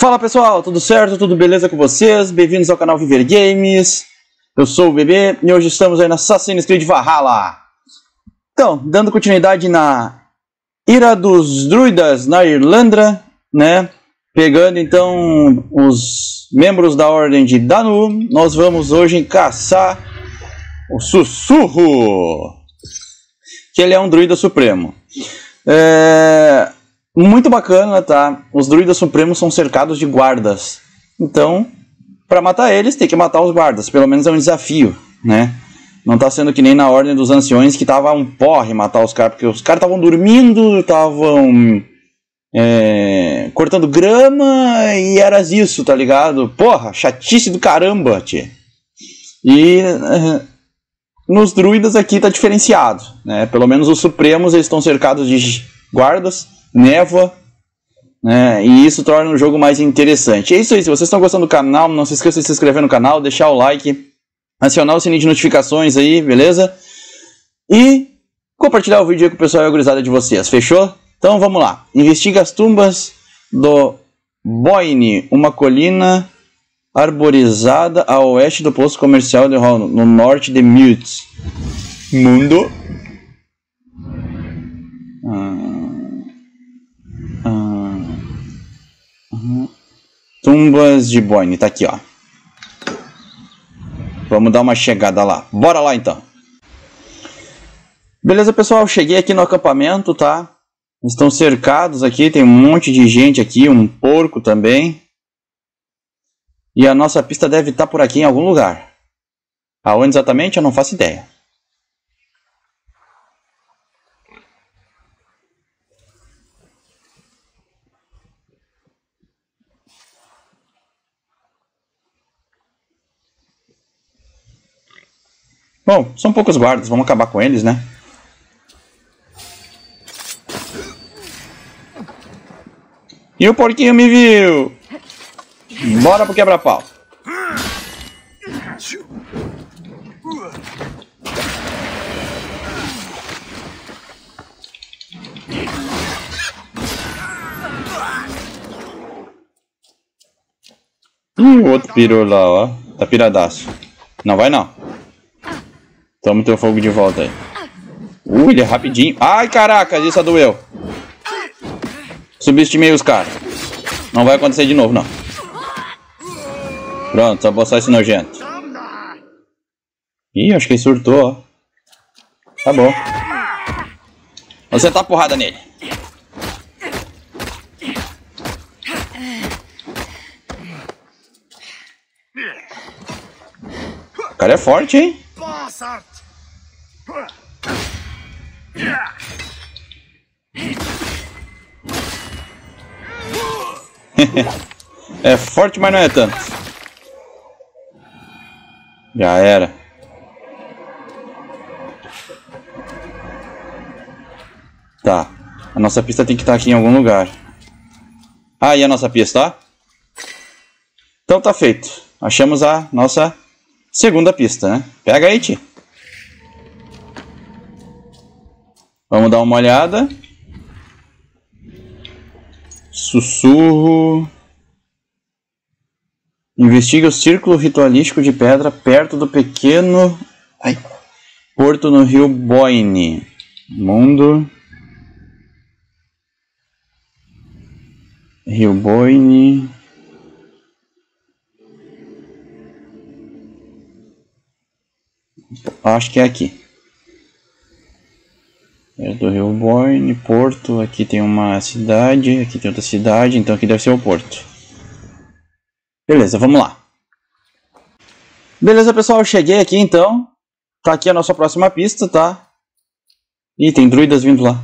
Fala pessoal, tudo certo? Tudo beleza com vocês? Bem-vindos ao canal Viver Games. Eu sou o Bebê e hoje estamos aí na Assassin's Creed Valhalla. Então, dando continuidade na Ira dos Druidas na Irlanda, né? Pegando então os membros da Ordem de Danu, nós vamos hoje caçar o Sussurro, que ele é um druida supremo. É... Muito bacana, tá? Os druidas supremos são cercados de guardas. Então, para matar eles, tem que matar os guardas. Pelo menos é um desafio, né? Não tá sendo que nem na Ordem dos Anciões que tava um porre matar os caras, porque os caras estavam dormindo, estavam é, cortando grama e era isso, tá ligado? Porra, chatice do caramba, tia. E é, nos druidas aqui tá diferenciado, né? Pelo menos os supremos eles estão cercados de guardas névoa, né? E isso torna o jogo mais interessante. É isso aí, se vocês estão gostando do canal, não se esqueça de se inscrever no canal, deixar o like, acionar o sininho de notificações aí, beleza? E compartilhar o vídeo aí com o pessoal e a gurizada de vocês, fechou? Então vamos lá. Investiga as tumbas do Boyne, uma colina arborizada a oeste do posto comercial de Hall, no norte de Mute. Mundo. Tumbas de Boyne, tá aqui, ó. Vamos dar uma chegada lá. Bora lá então. Beleza, pessoal? Cheguei aqui no acampamento, tá? Estão cercados aqui, tem um monte de gente aqui, um porco também. E a nossa pista deve estar por aqui em algum lugar. Aonde exatamente eu não faço ideia. Bom, são poucos guardas, vamos acabar com eles, né? E o porquinho me viu! Bora pro quebra-pau! Ih, o outro pirou lá, ó. Tá piradaço. Não vai não. Toma teu fogo de volta aí. Uh, ele é rapidinho. Ai, caraca, isso doeu. Subestimei os caras. Não vai acontecer de novo, não. Pronto, só boçar esse nojento. Ih, acho que ele surtou, ó. Tá bom. Você tá porrada nele. O cara é forte, hein? é forte, mas não é tanto. Já era. Tá. A nossa pista tem que estar aqui em algum lugar. Ah, a nossa pista? Então tá feito. Achamos a nossa segunda pista, né? Pega aí, tio. Vamos dar uma olhada. Sussurro. Investiga o círculo ritualístico de pedra perto do pequeno ai, porto no rio Boyne. Mundo. Rio Boyne. Acho que é aqui. É do Rio Boyne, Porto, aqui tem uma cidade, aqui tem outra cidade, então aqui deve ser o Porto. Beleza, vamos lá. Beleza, pessoal, cheguei aqui então. Tá aqui a nossa próxima pista, tá? Ih, tem druidas vindo lá.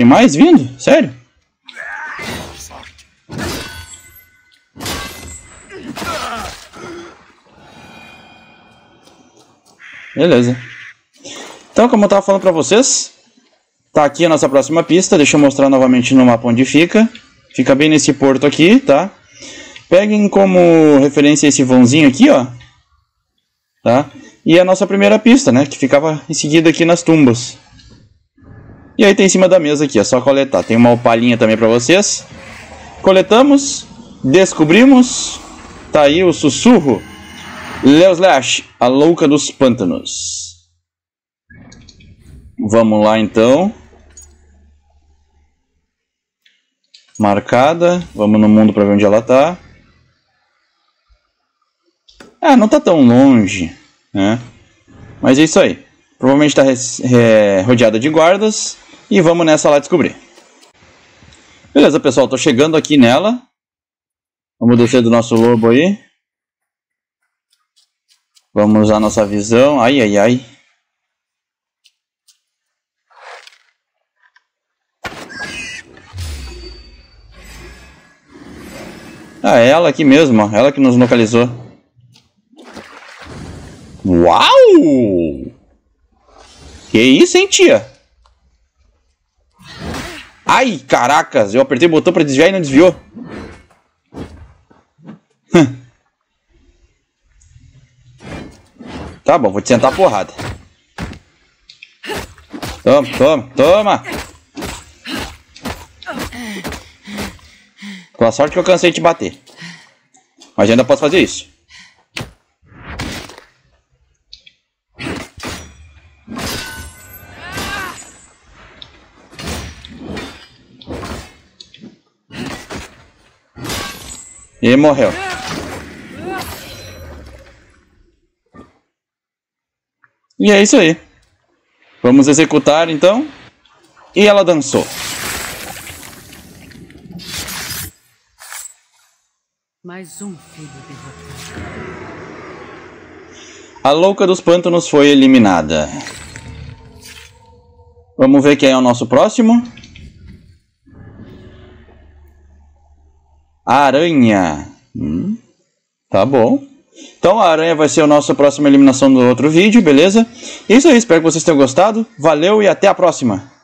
Tem mais vindo? Sério? Beleza. Então, como eu estava falando para vocês, tá aqui a nossa próxima pista. Deixa eu mostrar novamente no mapa onde fica. Fica bem nesse porto aqui, tá? Peguem como referência esse vãozinho aqui, ó. Tá? E a nossa primeira pista, né? Que ficava em seguida aqui nas tumbas. E aí tem em cima da mesa aqui, é só coletar. Tem uma palhinha também para vocês. Coletamos, descobrimos. Tá aí o sussurro Leoslash, a louca dos pântanos. Vamos lá então. Marcada. Vamos no mundo para ver onde ela tá. Ah, não tá tão longe, né? Mas é isso aí. Provavelmente está rodeada de guardas. E vamos nessa lá descobrir. Beleza, pessoal. Tô chegando aqui nela. Vamos descer do nosso lobo aí. Vamos usar nossa visão. Ai, ai, ai. Ah, é ela aqui mesmo, ela que nos localizou. Uau! Que isso, hein, tia? Ai, caracas, eu apertei o botão para desviar e não desviou. Tá bom, vou te sentar a porrada. Toma, toma, toma. Com a sorte que eu cansei de te bater. Mas ainda posso fazer isso. E morreu. E é isso aí. Vamos executar então. E ela dançou. Mais um filho derrotado. A louca dos pântanos foi eliminada. Vamos ver quem é o nosso próximo. Aranha. Hum, tá bom. Então a aranha vai ser a nossa próxima eliminação do outro vídeo, beleza? Isso aí, espero que vocês tenham gostado. Valeu e até a próxima!